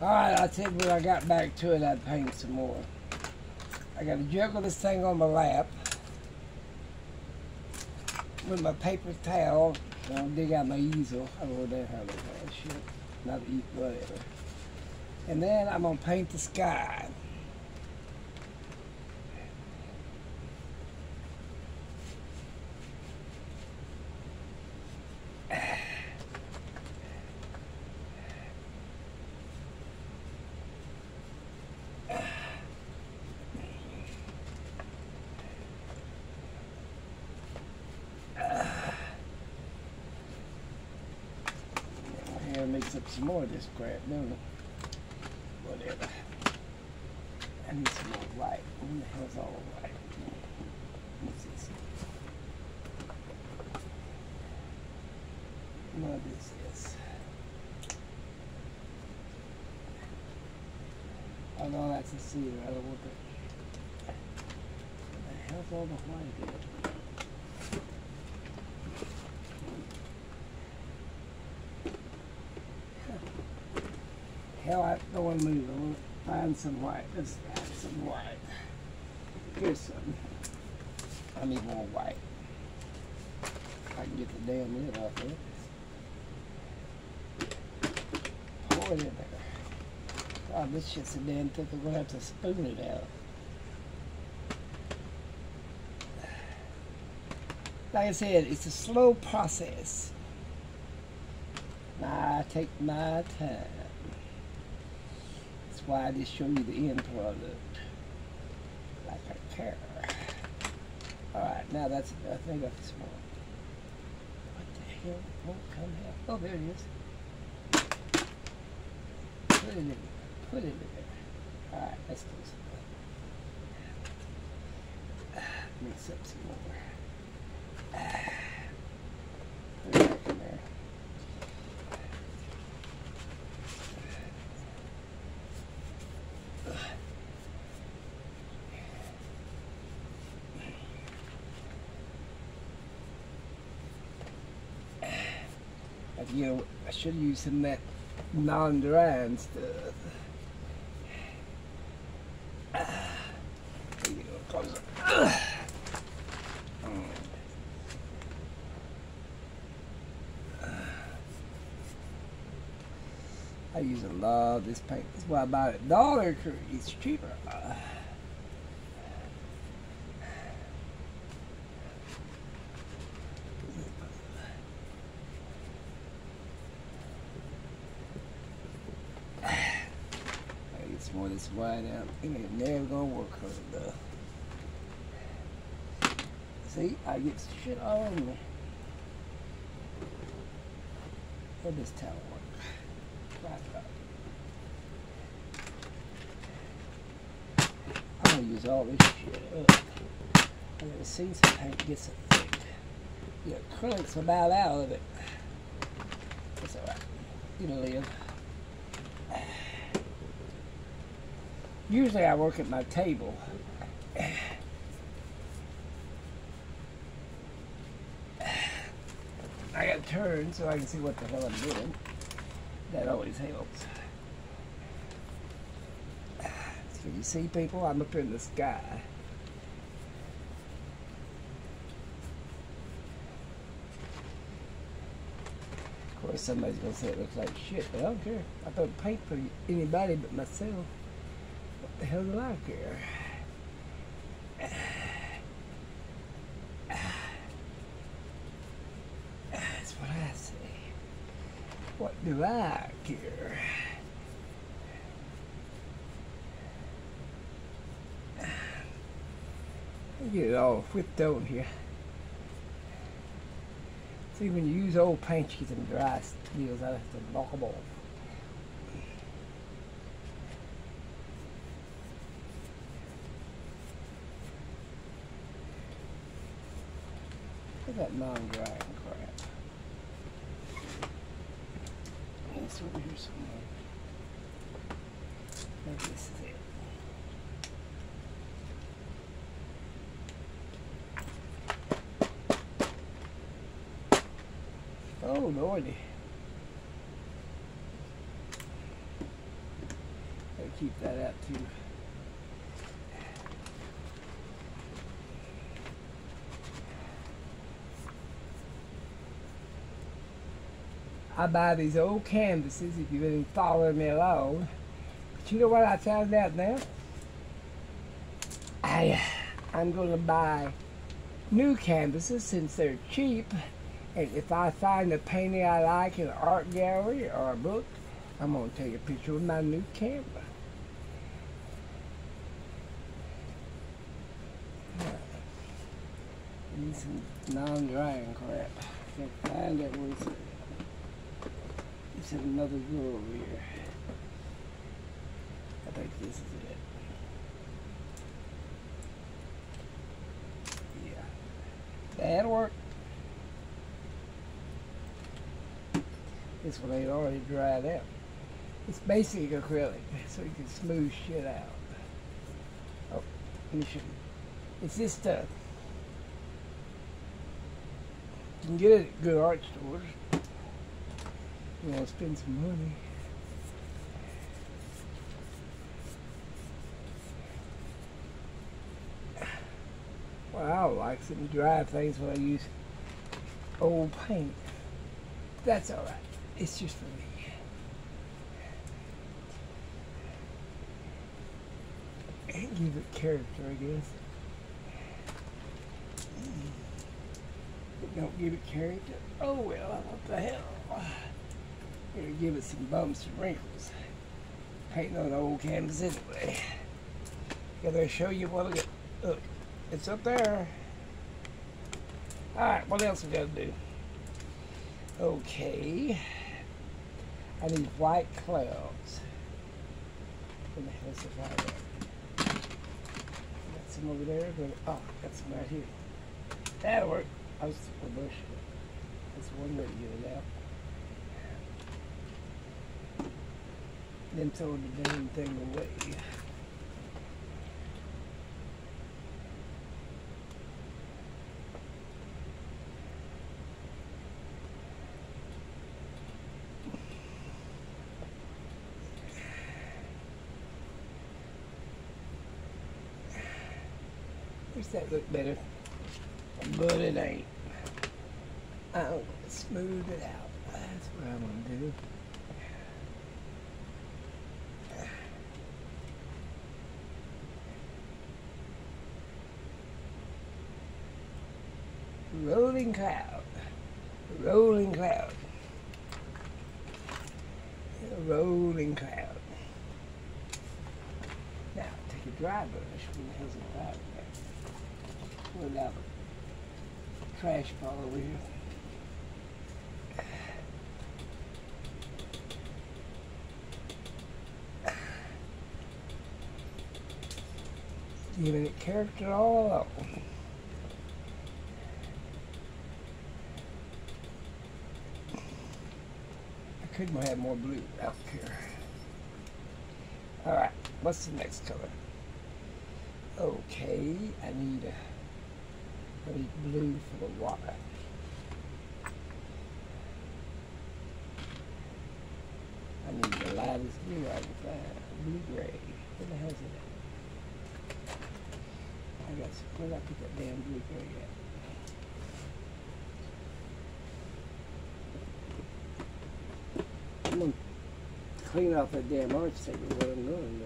Alright, I said when I got back to it, I'd paint some more. I got to juggle this thing on my lap with my paper towel. I'll dig out my easel. I don't know how to that shit. Not eat, whatever. And then I'm to paint the sky. mix up some more of this crap, don't I? Whatever. I need some more white. Who the hell's all white? What's this? What is this? Oh no, that's a cedar. I don't want that. What the hell's all the white here? Hell, I don't want to move. I want to find some white. Let's find some white. Here's some. I need more white. I can get the damn lid off it. Pour it in there. God, this shit's so damn thick. I'm gonna have to spoon it out. Like I said, it's a slow process. I take my time why I just show you the end product. Like I care. Alright, now that's I think that's small. What the hell won't come out? Oh there it is. Put it in there. Put it in there. Alright, let's do some. Mix up some more. Put it back in there. You know, I should used some that non-drying stuff. Uh, I use a lot of this paint. That's why I buy it Dollar Tree. It's cheaper. more of this white out. It ain't never gonna work of the. See, I get shit all over me. How this towel work? I'm gonna use all this shit up. I gotta see some paint gets so thick. The acrylic's about out of it. That's alright. You know, live. Usually I work at my table. I got to turn so I can see what the hell I'm doing. That always helps. So you see people, I'm up in the sky. Of course somebody's gonna say it looks like shit, but I don't care. I don't paint for anybody but myself the hell do I care? That's what I say. What do I care? Get it all whipped on here. See, when you use old paint, you get them dry steels. I have to knock them off. That non-drying crap. Here somewhere. Maybe this is it. Oh lordy. Gotta keep that out too. I buy these old canvases if you've been following me along. But you know what I found out now? I uh, I'm gonna buy new canvases since they're cheap. And if I find a painting I like in an art gallery or a book, I'm gonna take a picture with my new camera. Some non-drying crap. Can't find it. Where's It's in another drawer over here. I think this is it. Yeah. That'll work. This one ain't already dried out. It's basic acrylic, so you can smooth shit out. Oh, you should. It's this stuff. You can get it at good art stores. You want to spend some money. Well, I like some dry things when I use old paint. That's all right. It's just for me. And give it character, I guess. But don't give it character. Oh well, what the hell? Gonna give it some bumps and wrinkles. Painting on old canvas anyway. Gotta show you what at. Look, it's up there. Alright, what else we gotta do? Okay. I need white clouds. Where the hell's the white at? Got some over there. But, oh, got some right here. That'll work. I was a bush. That's one way to get it out. Then throw the damn thing away. Does that look better? But it ain't. Gonna smooth it out. That's what I'm gonna do. Rolling cloud. Rolling cloud. Rolling cloud. Now, take a dry brush. Where the hell's a dry brush? Pull it out. Trash ball over here. Giving it character all along. Could have more blue out here. Alright, what's the next color? Okay, I need a I need blue for the water. I need the lightest blue I can find. Blue gray. Where the hell's it? I got where did I put that damn blue gray at? Gonna clean off that damn arch table what I'm gonna do.